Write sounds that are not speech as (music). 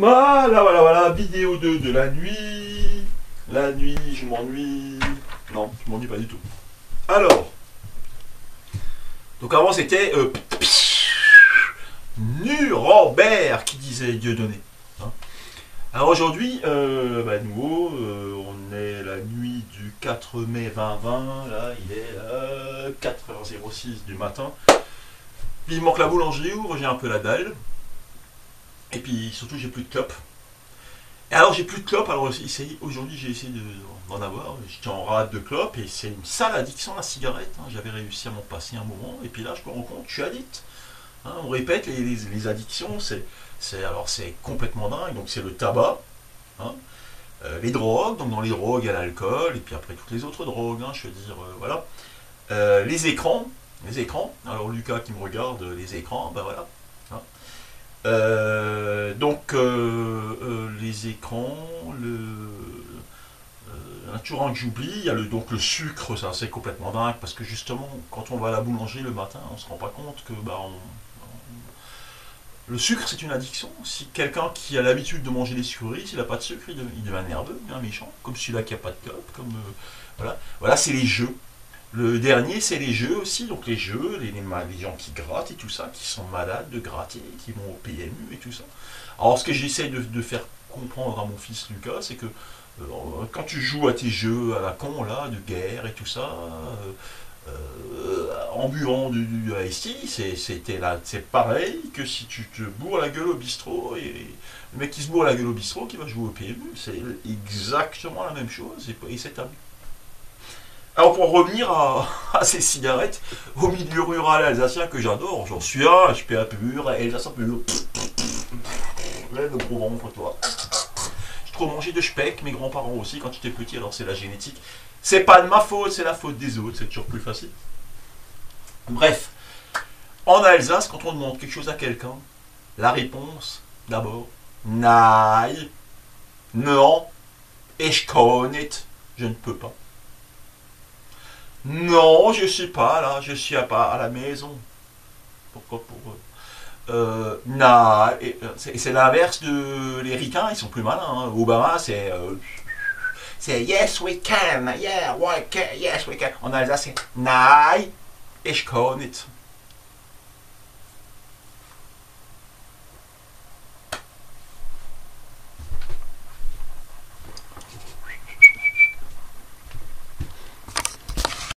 Voilà, voilà, voilà, vidéo 2 de la nuit. La nuit, je m'ennuie. Non, je m'ennuie pas du tout. Alors, donc avant c'était euh, Nuremberg qui disait Dieu donné. Hein. Alors aujourd'hui, euh, bah, nouveau, euh, on est la nuit du 4 mai 2020, là il est 4h06 du matin. Vivement que la boulangerie ouvre, j'ai un peu la dalle. Et puis surtout, j'ai plus de clopes. Et alors, j'ai plus de clopes. Alors, aujourd'hui, j'ai essayé d'en avoir. J'étais en rade de clopes et c'est une sale addiction à la cigarette. Hein. J'avais réussi à m'en passer un moment. Et puis là, je me rends compte, je suis addict. Hein. on répète, les, addictions, c'est alors c'est complètement dingue. Donc, c'est le tabac. Hein. Euh, les drogues, donc dans les drogues, il y a l'alcool, et puis après toutes les autres drogues, je veux dire, euh, voilà. Euh, les écrans, les écrans, alors Lucas qui me regarde, les écrans, ben voilà, donc euh, euh, les écrans, le un toujours que j'oublie, il a le, donc le sucre, ça c'est complètement dingue parce que justement quand on va à la boulangerie le matin, on se rend pas compte que bah, le sucre c'est une addiction. Si quelqu'un qui a l'habitude de manger des sucreries, s'il n'a pas de sucre, il devient, nerveux, il méchant, comme celui-là qui n'a pas de clope, comme voilà. Voilà, c'est les jeux. Le dernier, c'est les jeux aussi, donc les jeux, les, gens qui grattent et tout ça, qui sont malades de gratter, qui vont au PMU et tout ça. Alors ce que j'essaie de, faire comprendre à mon fils Lucas, c'est que euh, quand tu joues à tes jeux à la con, là, de guerre et tout ça, euh, euh, en buvant du, du c'est pareil que si tu te bourres la gueule au bistrot le mec qui se bourre la gueule au bistrot qui va jouer au PMU, c'est exactement la même chose et, et c'est un alors pour revenir (laughs) à, ces cigarettes, au milieu rural alsacien que j'adore, j'en suis un, je un pur, Alsacien (laughs) pur. le gros ventre toi. J'ai trop mangé de speck, mes grands-parents aussi quand j'étais petit, alors c'est la génétique. C'est pas de ma faute, c'est la faute des autres, c'est toujours plus facile. Bref, en Alsace, quand on demande quelque chose à quelqu'un, la réponse, d'abord, nein, non, ich kann nicht, je ne peux pas. Non, je suis pas là, je suis à, à la maison. Pourquoi pour eux? Euh, euh c'est l'inverse de les ricains, ils sont plus malins. Hein. Obama, c'est euh, c'est yes we can, yeah, we can, yes we can. En Alsace, c'est nein, ich kann nicht.